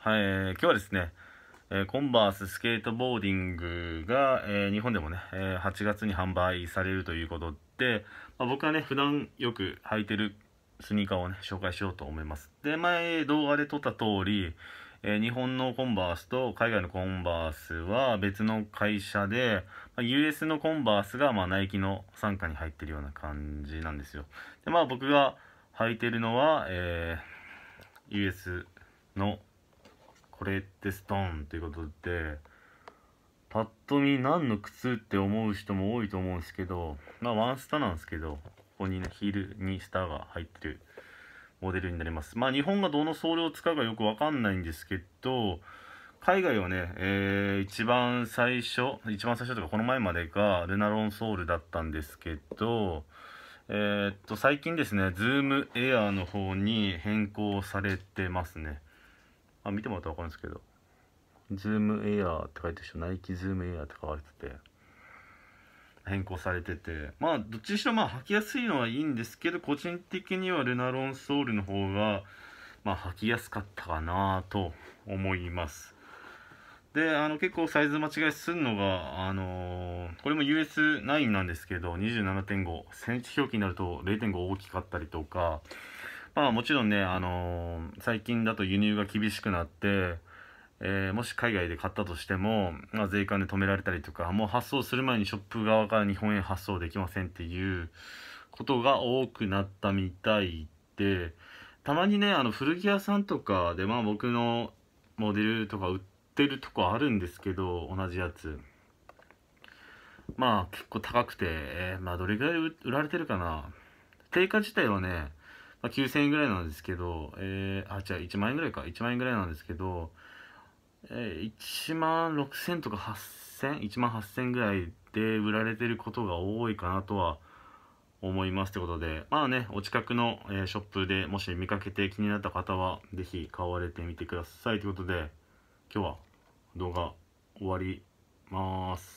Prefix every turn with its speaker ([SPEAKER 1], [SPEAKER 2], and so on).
[SPEAKER 1] はい、えー、今日はですね、えー、コンバーススケートボーディングが、えー、日本でもね、えー、8月に販売されるということで、まあ、僕はね、普段よく履いてるスニーカーをね、紹介しようと思います。で、前動画で撮った通り、えー、日本のコンバースと海外のコンバースは別の会社で、まあ、US のコンバースがまあナイキの傘下に入ってるような感じなんですよ。で、まあ僕が履いてるのは、えー、US のこれってストーンということで、パッと見何の靴って思う人も多いと思うんですけど、まあワンスターなんですけど、ここにね、ヒールにスターが入ってるモデルになります。まあ日本がどのソールを使うかよくわかんないんですけど、海外はね、えー、一番最初、一番最初とかこの前までがルナロンソールだったんですけど、えー、っと、最近ですね、 Zoom Air の方に変更されてますね。あ、見てもらったらわかるんですけど、 Zoom Air って書いてる人、ナイキ Zoom Air って書かれてて、変更されてて、まあ、どっちにしろまあ履きやすいのはいいんですけど、個人的には Lunarlon ソールの方が、まあ、履きやすかったかなと思います。で、あの、結構サイズ間違いするのが、あのー、これも US9 なんですけど、27.5、センチ表記になると0.5大きかったりとか、まあもちろんね、あのー、最近だと輸入が厳しくなって、えー、もし海外で買ったとしても、まあ、税関で止められたりとか、もう発送する前にショップ側から日本円発送できませんっていうことが多くなったみたいで、たまにね、あの古着屋さんとかで、まあ僕のモデルとか売ってるとこあるんですけど、同じやつ。まあ結構高くて、えー、まあどれぐらい売られてるかな。定価自体はね、まあ、9000円ぐらいなんですけど、えー、あ、違う、1万円ぐらいか。1万円ぐらいなんですけど、えー、1万6000とか8000、1万8000ぐらいで売られてることが多いかなとは思いますってことで、まあね、お近くの、えー、ショップでもし見かけて気になった方は、ぜひ買われてみてくださいということで、今日は動画終わります。